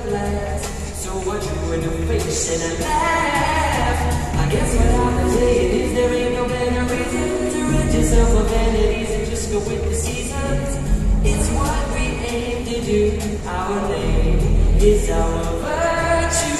So what So I drew in her face and I laugh. I guess what I'm saying is there ain't no better reason to rid yourself of vanities and just go with the seasons. It's what we aim to do. Our name is our virtue.